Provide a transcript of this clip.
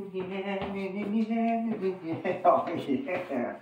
yeah, oh yeah.